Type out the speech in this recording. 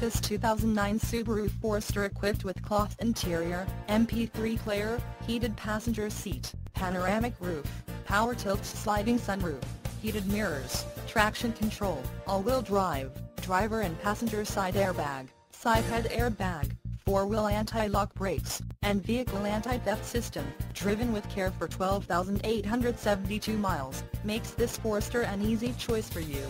This 2009 Subaru Forester equipped with cloth interior, MP3 player, heated passenger seat, panoramic roof, power tilt sliding sunroof, heated mirrors, traction control, all-wheel drive, driver and passenger side airbag, side head airbag, four-wheel anti-lock brakes, and vehicle anti-theft system, driven with care for 12,872 miles, makes this Forester an easy choice for you.